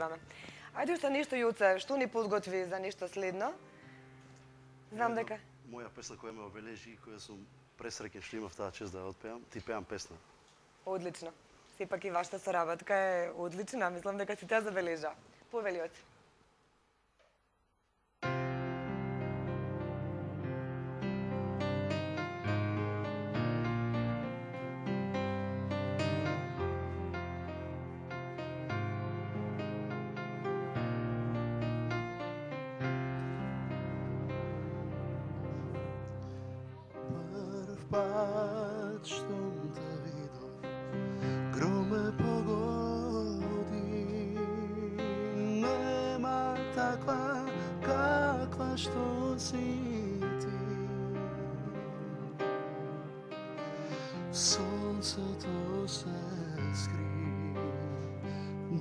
Ваме. Ајде уште нешто Јуце, што ни подготви за нешто следно? Знам дека Моја песна која ме обележи и која сум пресреќен што имав таа чест да ја отпеам, ти пеам песна. одлично. Сепак и вашата соработка е одлична, мислам дека си те забележа. Повели pad što te vidoh grome pogodi. Nema takva kakva što si ti. Sunce to se skri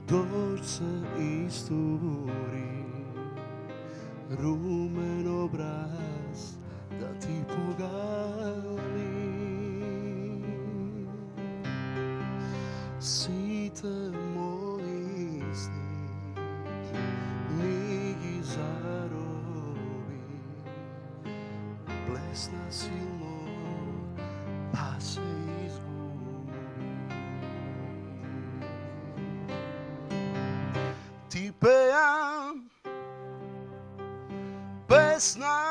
dorce se isturi rumeno te molisnik nigi zarobi blesna silno pa se izgubi ti tipo pejam é pesna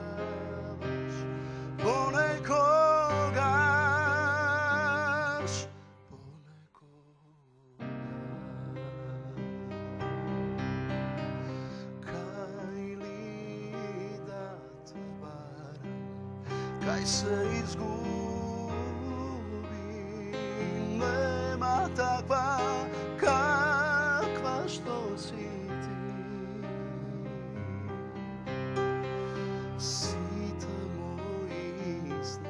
Kaj se izgubi Nema takva kakva što si Sita moj izni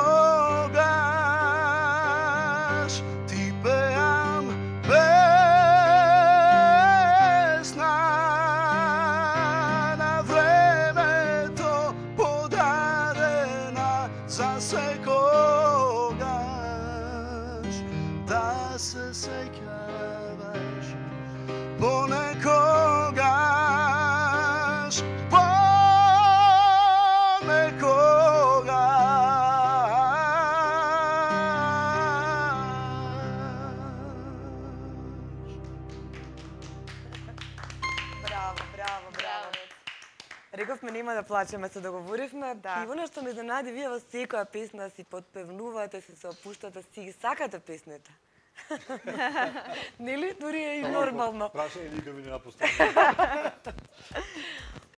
drogas da seca. Рековме нема да плачеме, се договоривме. Да. И оно што ме занади, вие во секоја песна си подпевнувате, се се опуштате, си ги сакате песните. Нели? Дури е и нормално. Прашање никој ми не напуста.